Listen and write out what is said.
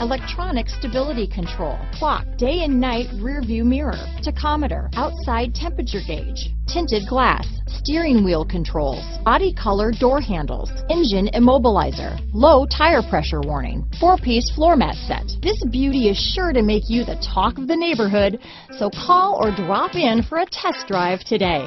electronic stability control, clock, day and night rear view mirror, tachometer, outside temperature gauge, tinted glass, steering wheel controls, body color door handles, engine immobilizer, low tire pressure warning, four-piece floor mat set. This beauty is sure to make you the talk of the neighborhood, so call or drop in for a test drive today.